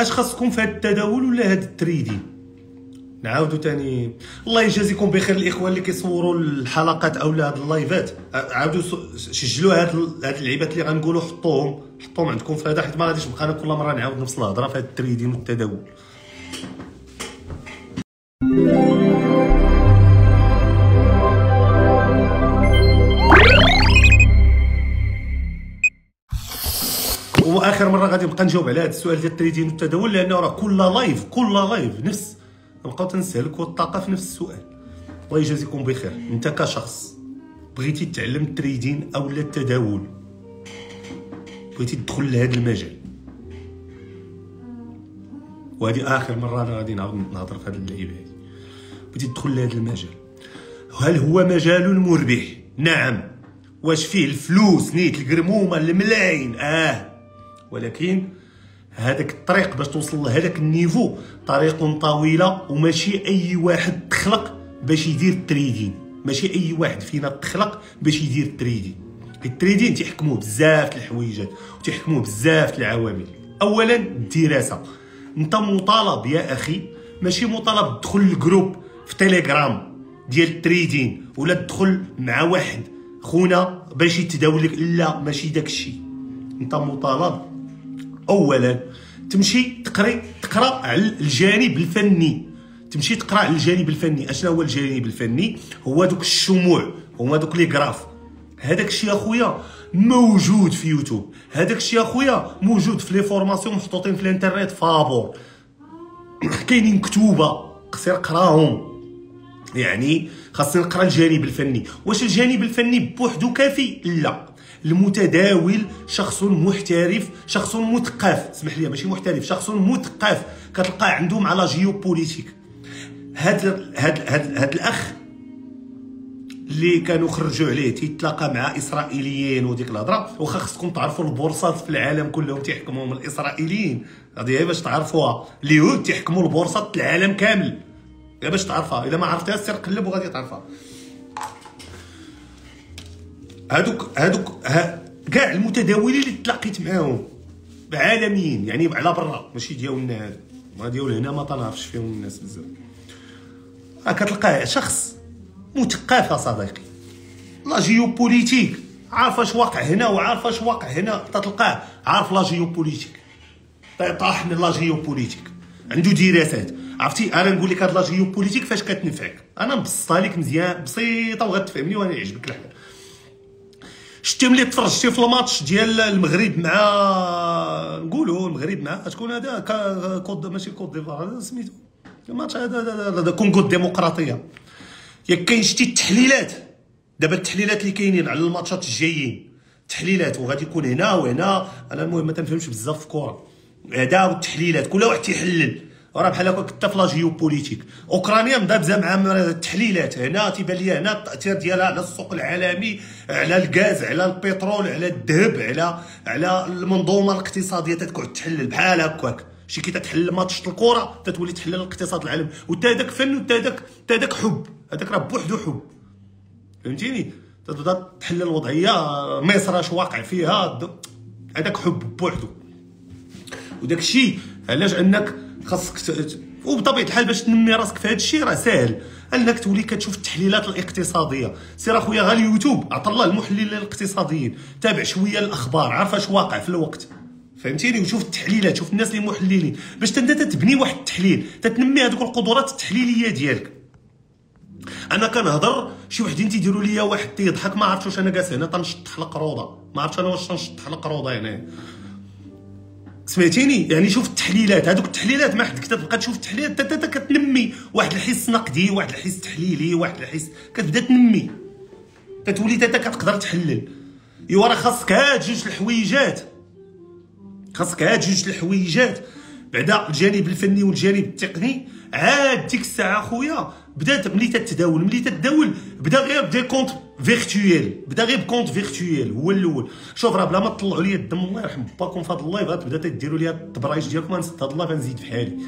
اش خاصكم في هذا التداول ولا هذا ال trading نعاودو تاني. الله يجازيكم بخير الاخوان اللي كيصوروا الحلقات اولا هاد اللايفات. عاودوا سجلوا هاد هاد اللعيبات اللي غنقولوا حطوهم. حطوهم عندكم في هذا حيت ما غاديش نبقى أنا كل مرة نعاود نفس الهضرة في هاد ال trading والتداول. واخر مرة غادي نبقى نجاوب على هذا السؤال ديال ال trading والتداول لأنه راه كل live كل live نفس. نبقاو تنستهلكوا الطاقه في نفس السؤال. الله يجازيكم بخير. أنت كشخص بغيتي تتعلم ال trading أو التداول؟ بغيتي تدخل لهذا المجال. وهذه آخر مرة أنا غادي نعاود نهضر في هذه اللعيبة هذه بغيتي تدخل لهذا المجال. هل هو مجال مربح؟ نعم. واش فيه الفلوس؟ نيت القرمومة الملايين. آه. ولكن هذاك الطريق باش توصل لهذاك ال niveau طريق طويلة وماشي أي واحد تخلق باش يدير ال trading. ماشي أي واحد فينا تخلق باش يدير ال trading. ال trading تيحكموه بزاف الحويجات وتيحكموه بزاف العوامل. اولا الدراسة. أنت مطالب يا أخي ماشي مطالب تدخل الجروب في تيليجرام ديال ال trading ولا تدخل مع واحد خونا باش يتداول لك لا ماشي داك الشيء أنت مطالب اولا تمشي تقري تقرأ على الجانب الفني. تمشي تقرأ على الجانب الفني. أشنو هو الجانب الفني؟ هو دوك الشموع. هما دوك les graphes. هذاك الشيء أخويا موجود في يوتيوب. هذاك الشيء أخويا موجود في les formations محطوطين في الانترنت فابور. كاينين كتوبة. قصير قراهم يعني خاصني نقرأ الجانب الفني. واش الجانب الفني بوحدو كافي؟ لا. المتداول شخص محترف شخص مثقف. اسمح لي ماشي محترف شخص مثقف. كتلقاه عنده مع لا جيوبوليتيك هاد هاد هاد, هاد الأخ اللي كانوا خرجوا عليه تيتلاقى مع إسرائيليين وديك الهضرة. واخا خصكم تعرفوا البورصات في العالم كلهم تيحكموهم الإسرائيليين. هذه باش تعرفوها. اليهود تيحكموا البورصات العالم كامل. باش تعرفها. اذا ما عرفتيها سير قلب وغادي تعرفها. هادوك هادوك كاع المتداولين اللي تلاقيت معاهم. عالميين يعني على برا ماشي ديالنا هذا ما ديال هنا ما تنعرفش فيهم الناس بزاف. كتلقاه شخص مثقف صديقي. la géopolitique. عارف اش واقع هنا وعارف اش واقع هنا؟ تتلقاه عارف la géopolitique. طاح من la géopolitique. عنده دراسات عرفتي؟ أنا نقول لك هاد la géopolitique فاش كتنفعك. أنا مبسطها لك مزيان بسيطة وغتفهمني وأنا يعجبك الحال. شتي ملي تفرجتي في الماتش ديال المغرب مع نقولوا المغرب مع شكون هذا كود ماشي كود ديفوار سميتو. الماتش هذا هذا كونغو الديمقراطية. ياك كاين شتي التحليلات دابا التحليلات اللي كاينين على الماتشات الجايين. تحليلات وغادي يكون هنا وهنا. أنا المهم ما تنفهمش بزاف في الكره هذا والتحليلات. كل واحد تيحلل راه بحال هكا حتى في لا جيوبوليتيك. أوكرانيا مدابزه مع التحليلات. هنا تيبان لي هنا التأثير ديالها على السوق العالمي على الغاز على البترول على الذهب على على المنظومة الاقتصادية تتقعد تحلل بحال هكاك. شي كي تتحلل ماتش الكره تتولي تحلل الاقتصاد العالمي. وتا هذاك فن وتا هذاك تا هذاك حب. هذاك راه بوحدو حب. فهمتيني؟ تبدا تحلل الوضعية. مصر اش واقع فيها؟ هذاك حب بوحدو. وداك الشيء علاش أنك خاصك وبطبيعة الحال باش تنمي راسك في هذا الشيء راه ساهل. أنك تولي كتشوف التحليلات الاقتصادية. سير اخويا غا اليوتيوب. عطى الله المحللين الاقتصاديين. تابع شوية الأخبار. عارف أش واقع في الوقت. فهمتيني؟ وشوف التحليلات شوف الناس اللي محللين. باش انت تبني واحد التحليل. تتنمي هذوك القدرات التحليلية ديالك. أنا كنهضر شي وحدين تيديروا ليا واحد تيضحك. ما عرفتش واش أنا جالس هنا تنشطح القروضه ما عرفتش أنا واش تنشطح القروضه هنا. سمعتيني؟ يعني شوف التحليلات هذوك التحليلات ما حد كتبقى تشوف التحليلات تا كتنمي. واحد الحس نقدي واحد الحس تحليلي واحد الحس كتبدا تنمي. كتولي تا كتقدر تحلل. ايوا راه خاصك هاد جوج الحويجات. خاصك هاد جوج الحويجات. بعدا الجانب الفني والجانب التقني. عاد ديك الساعة خويا بدات ملي تتداول ملي تتداول بدا غير بدي كونت فيرتويال بدا غير بكونت فيرتويال هو الأول شوف راه بلا ما تطلعوا لي الدم الله يرحم باكم في هذا اللايف غتبدا تديروا لي الطبرايج ديالكم نسد هذا اللايف نزيد في حالي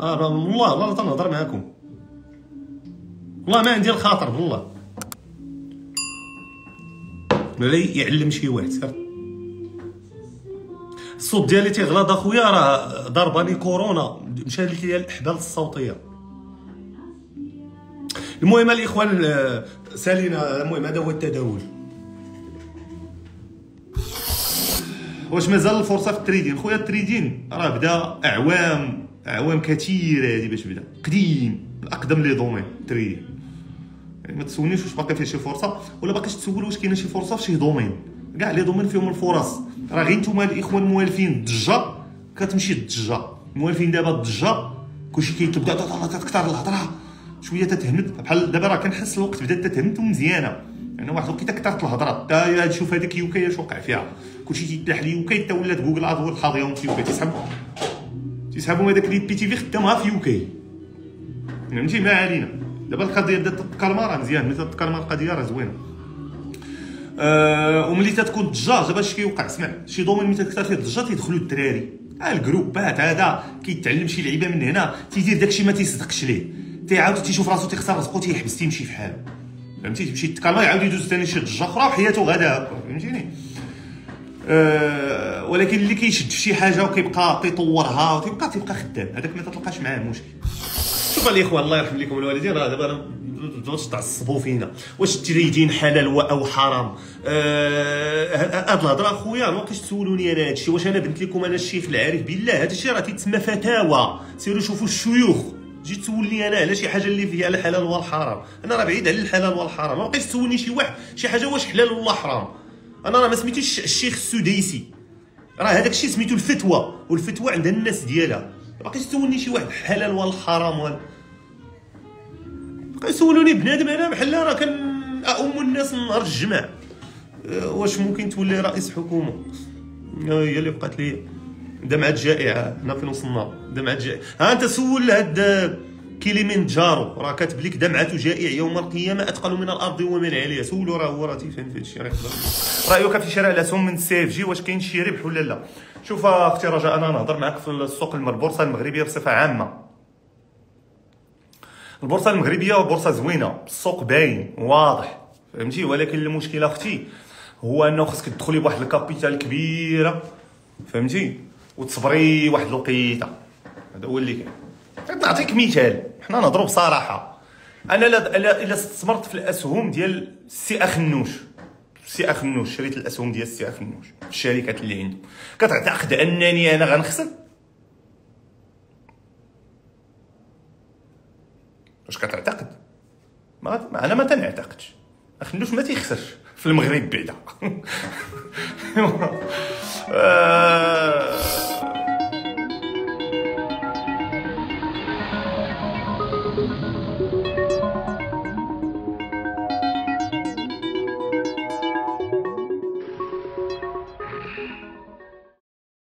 آه والله والله تنهضر معاكم والله ما عندي الخاطر بالله ولا يعلم شي واحد سير الصوت ديالي تيغلاض اخويا راه ضرباني كورونا مشات لي الاحبال الصوتيه المهم الإخوان سالينا المهم هذا هو التداول. واش مازال الفرصة في ال trading؟ خويا ال trading راه بدا أعوام أعوام كثيرة هذه باش بدا. قديم الاقدم les domaines ال trading. يعني ما تسولنيش واش باقي فيه شي فرصة ولا باقيش تسول واش كاينة شي فرصة في شي domaine. كاع les domaines فيهم الفرص. راه غير نتوما الإخوان الموالفين الضجه كتمشي الضجه الموالفين دابا الضجه كلشي كيتبدأ تكثر الهضرة. شوية تتهمت بحال دابا راه كنحس الوقت بدات تتهمت ومزيانة. يعني واحد الوقيته كثرت الهضرة تا شوف هذيك يوكي اش وقع فيها. كلشي تيتلاح لي يوكي حتى ولات جوجل هو الحاضيهم في يوكي تيسحبوا تيسحبوا هذاك لي بي تي في خدامها في يوكي فهمتي؟ ما علينا. دابا القضية بدات تتكالما راه مزيان. ملي تتكالما القضية راه زوينة. أه وملي تتكون الضجاج دابا اش كيوقع اسمع شي دومين ملي تكثر فيه الضجه تيدخلوا الدراري. آه الجروبات هذا كيتعلم شي لعيبة من هنا تيدير داكشي ما تيصدقش ليه. تيعاود تيشوف راسو تيخسر رزقو تيحبس تيمشي في حاله. فهمتي؟ تمشي تكالما يعاود يدوز ثاني ضجه أخرى وحياته غادا هكا فهمتيني؟ أه ولكن اللي كيشد في شي حاجة وكيبقى كيطورها وتيبقى تيبقى خدام. هذاك ما تلقاش معاه مشكل شوف الاخوان الله يرحم لكم الوالدين. راه دابا تبغوش تعصبوا فينا. واش ال trading حلال أو حرام؟ آه هاد الهضرة خويا ما بقيتش تسولوني أنا هادشي. واش أنا بنت لكم أنا الشيخ العارف؟ بالله هادشي راه تيتسمى فتاوى. سيروا شوفوا الشيوخ. تجي تسولني أنا على شي حاجة اللي فيها الحلال والحرام. أنا راه بعيد على الحلال والحرام. ما بقيتش تسولني شي واحد. شي حاجة واش حلال ولا حرام. أنا راه ما سميتيش الشيخ السديسي. راه هذاك الشيء سميتو الفتوى. والفتوى عند الناس ديالها. ما بقيتش تسولني شي واحد. حلال ولا حرام ولا بقى يسولوني بنادم أنا بحال راه كان ام الناس نهار الجمعة. أه، واش ممكن تولي رئيس حكومة؟ هي اللي بقات لي دمعة جائعة. هنا في نص النهار دمعة جائعة. ها أنت سول هاد كيليمين جارو راه كاتب لك دمعة جائع يوم القيامة أثقل من الأرض ومن عليها. سولو راه هو راه تيفهم في هادشي رأيك في شراء الأسهم من سي اف جي؟ واش كاين شي ربح ولا لا؟ شوف أختي رجاء أنا نهضر معاك في السوق البورصة المغربية بصفة عامة. البورصة المغربية بورصة زوينة. السوق باين واضح. فهمتي؟ ولكن المشكلة أختي هو أنه خصك تدخلي بواحد ال capital كبيرة. فهمتي؟ وتصبري واحد الوقيته. هذا هو اللي كاين. نعطيك مثال. حنا نهضروا بصراحه أنا إلا استثمرت في الأسهم ديال السي اخنوش السي اخنوش شريت الأسهم ديال السي اخنوش الشركات اللي عنده كتعتقد أنني أنا غنخسر؟ واش كتعتقد ما أنا ما تنعتقدش. اخنوش ما تيخسرش. في المغرب بعدا. آه